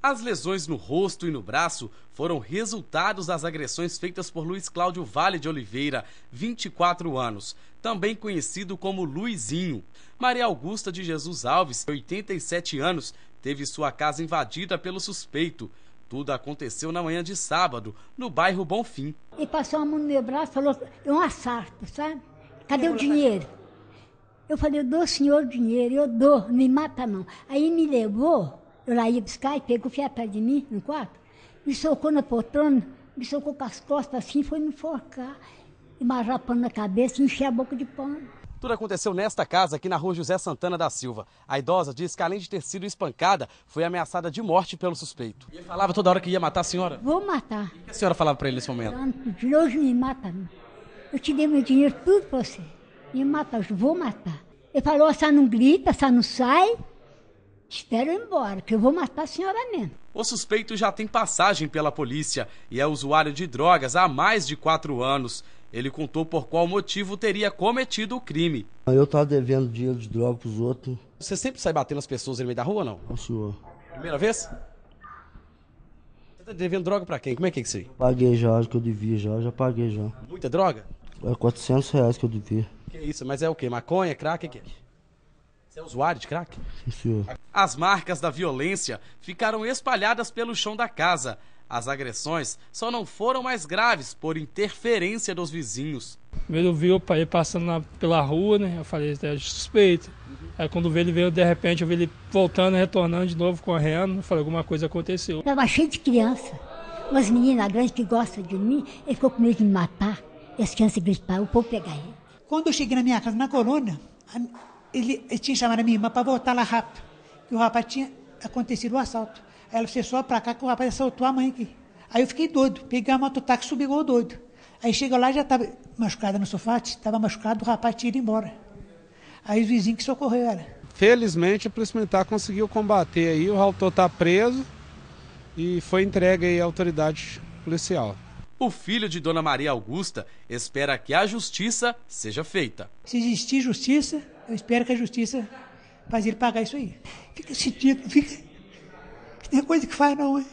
As lesões no rosto e no braço foram resultados das agressões feitas por Luiz Cláudio Vale de Oliveira, 24 anos, também conhecido como Luizinho. Maria Augusta de Jesus Alves, 87 anos, teve sua casa invadida pelo suspeito. Tudo aconteceu na manhã de sábado, no bairro Bonfim. E passou a mão no meu braço e falou: é um assalto, sabe? Cadê o dinheiro? Eu falei: eu dou senhor o dinheiro, eu dou, não me mata não. Aí me levou eu lá ia buscar e pegou, foi atrás de mim, no quarto, me socou na poltrona, me socou com as costas assim, foi me enforcar, e marrar pano na cabeça e encher a boca de pano. Tudo aconteceu nesta casa, aqui na rua José Santana da Silva. A idosa diz que, além de ter sido espancada, foi ameaçada de morte pelo suspeito. E ele falava toda hora que ia matar a senhora? Vou matar. O que a senhora falava para ele nesse momento? De hoje me mata. Não. Eu te dei meu dinheiro tudo para você. Me mata, hoje, vou matar. Ele falou, essa não grita, essa não sai. Espero ir embora, que eu vou matar a senhora mesmo. O suspeito já tem passagem pela polícia e é usuário de drogas há mais de quatro anos. Ele contou por qual motivo teria cometido o crime. Eu estava devendo dinheiro de droga para os outros. Você sempre sai batendo as pessoas no meio da rua ou não? Não, senhor. Primeira vez? Você está devendo droga para quem? Como é que é isso aí? Paguei já, que eu devia já, já paguei já. Muita droga? É 400 reais que eu devia. Que isso, mas é o quê? Maconha, crack, o que é? Você é usuário de crack? Sim, senhor. As marcas da violência ficaram espalhadas pelo chão da casa. As agressões só não foram mais graves por interferência dos vizinhos. Primeiro vi o pai passando na, pela rua, né? Eu falei, é suspeito. Uhum. Aí quando veio ele veio, de repente, eu vi ele voltando, retornando de novo, correndo. Eu falei, alguma coisa aconteceu. Tava cheio de criança. Umas meninas grandes que gostam de mim, ele ficou com medo de me matar. E as crianças gritaram, o povo pegar ele. Quando eu cheguei na minha casa, na colônia, ele, tinha chamado a minha irmã para voltar lá rápido, que o rapaz tinha acontecido o assalto. Aí ela disse, só para cá que o rapaz assaltou a mãe aqui. Aí eu fiquei doido, peguei a mototáxi e subi igual doido. Aí chegou lá, já estava machucada no sofá, estava machucado, o rapaz tinha ido embora. Aí os vizinhos que socorreu ela. Felizmente a Polícia Militar conseguiu combater aí, o autor está preso e foi entregue aí à autoridade policial. O filho de Dona Maria Augusta espera que a justiça seja feita. Se existir justiça, eu espero que a justiça faça ele pagar isso aí. Fica sentido, fica. Não coisa que faz, não, hein?